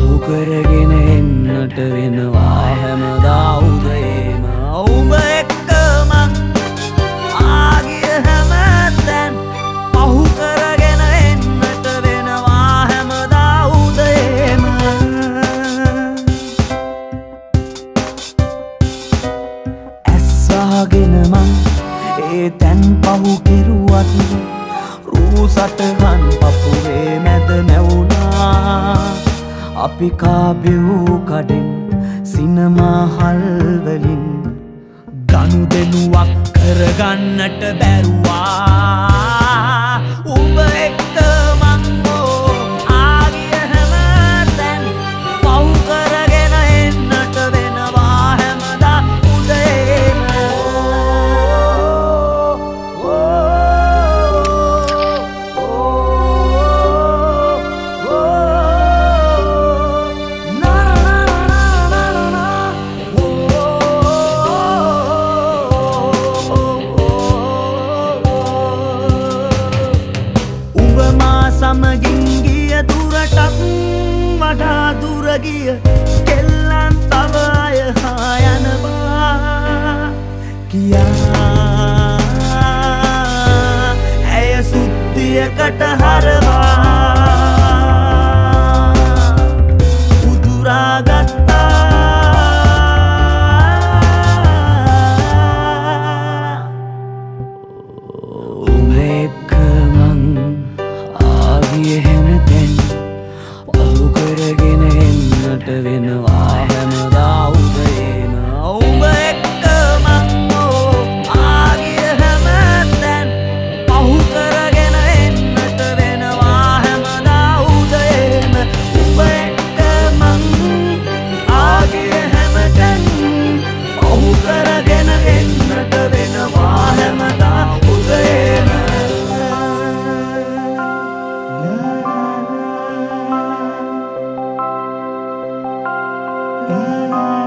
තැන් පහු කරගෙන එන්නට වෙනවා හැමදා උදේම ඔබ එක්කමක් ආගිය හැමතැන් පහු කරගෙන එන්නට වෙනවා හැමදා උදේම ඇස්වාගෙනමං ඒ තැන් පහු කෙරුවත් රූ සටහන් අපි කාබිවූ කඩෙන් සිනමාහල්වලින් ගනු දෙනුවක් කරගන්නට බැරුවා. දුරගිය කෙල්ලන් තව අය හා යනවා කියා. ඇය සුද්ධියකට හරවා Mm-hmm.